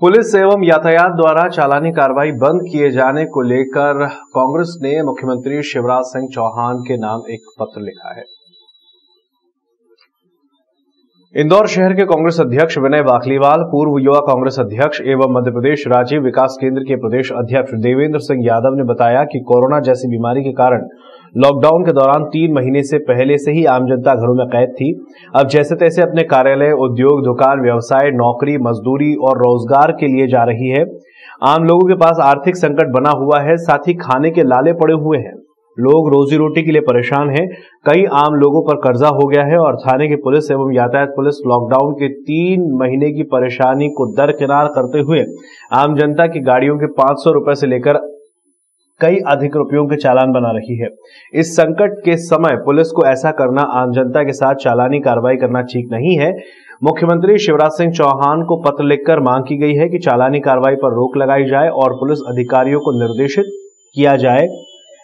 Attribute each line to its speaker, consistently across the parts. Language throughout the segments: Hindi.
Speaker 1: पुलिस एवं यातायात द्वारा चालानी कार्रवाई बंद किए जाने को लेकर कांग्रेस ने मुख्यमंत्री शिवराज सिंह चौहान के नाम एक पत्र लिखा है। इंदौर शहर के कांग्रेस अध्यक्ष विनय बाखलीवाल, पूर्व युवा कांग्रेस अध्यक्ष एवं मध्य प्रदेश राजीव विकास केंद्र के प्रदेश अध्यक्ष देवेंद्र सिंह यादव ने बताया कि कोरोना जैसी बीमारी के कारण लॉकडाउन के दौरान तीन महीने से पहले से ही आम जनता घरों में कैद थी। अब जैसे तैसे अपने कार्यालय, उद्योग, दुकान, व्यवसाय, नौकरी, मजदूरी और रोज़गार के लिए जा रही है। आम लोगों के पास आर्थिक संकट बना हुआ है, साथ ही खाने के लाले पड़े हुए हैं। लोग रोजी रोटी के लिए परेशान हैं। कई आम लोगों पर कर्जा हो गया है और थाने की पुलिस एवं यातायात पुलिस लॉकडाउन के तीन महीने की परेशानी को दरकिनार करते हुए आम जनता की गाड़ियों के पाँच सौ रुपए से लेकर कई अधिक रुपयों के चालान बना रही है। इस संकट के समय पुलिस को ऐसा करना आम जनता के साथ चालानी कार्रवाई करना ठीक नहीं है। मुख्यमंत्री शिवराज सिंह चौहान को पत्र लिखकर मांग की गई है कि चालानी कार्रवाई पर रोक लगाई जाए और पुलिस अधिकारियों को निर्देशित किया जाए।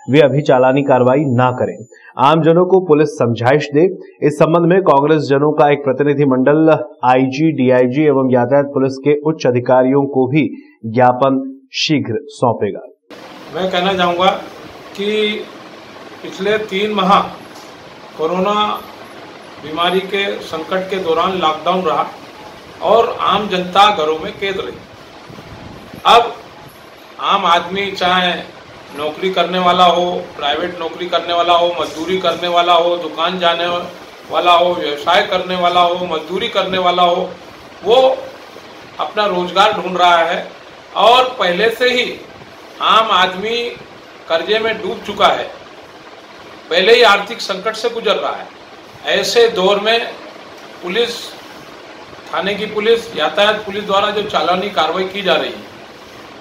Speaker 1: वे अभी चालानी कार्रवाई ना करें। आम जनों को पुलिस समझाइश दे। इस संबंध में कांग्रेस जनों का एक प्रतिनिधि मंडल आईजी डीआईजी एवं यातायात पुलिस के उच्च अधिकारियों को भी ज्ञापन शीघ्र सौंपेगा।
Speaker 2: मैं कहना चाहूँगा कि पिछले तीन माह कोरोना बीमारी के संकट के दौरान लॉकडाउन रहा और आम जनता घरों में कैद रही। अब आम आदमी चाहे नौकरी करने वाला हो, प्राइवेट नौकरी करने वाला हो, मजदूरी करने वाला हो, दुकान जाने वाला हो, व्यवसाय करने वाला हो, मजदूरी करने वाला हो, वो अपना रोज़गार ढूंढ रहा है और पहले से ही आम आदमी कर्जे में डूब चुका है। पहले ही आर्थिक संकट से गुजर रहा है। ऐसे दौर में पुलिस, थाने की पुलिस, यातायात पुलिस द्वारा जो चालानी कार्रवाई की जा रही है,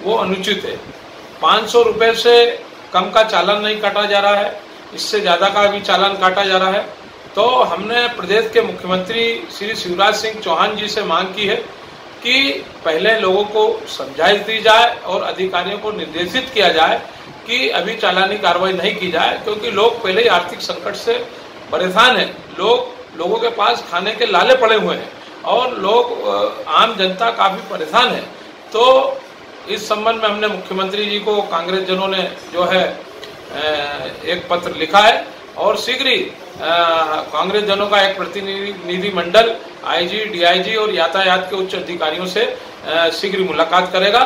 Speaker 2: वो अनुचित है। पाँच सौ रुपये से कम का चालान नहीं काटा जा रहा है, इससे ज़्यादा का भी चालान काटा जा रहा है। तो हमने प्रदेश के मुख्यमंत्री श्री शिवराज सिंह चौहान जी से मांग की है कि पहले लोगों को समझाइश दी जाए और अधिकारियों को निर्देशित किया जाए कि अभी चालानी कार्रवाई नहीं की जाए, क्योंकि लोग पहले ही आर्थिक संकट से परेशान हैं। लोग, लोगों के पास खाने के लाले पड़े हुए हैं और लोग आम जनता काफ़ी परेशान है। तो इस संबंध में हमने मुख्यमंत्री जी को कांग्रेस जनों ने जो है एक पत्र लिखा है और शीघ्र ही कांग्रेस जनों का एक प्रतिनिधि मंडल, आईजी, डीआईजी और यातायात के उच्च अधिकारियों से शीघ्र मुलाकात करेगा।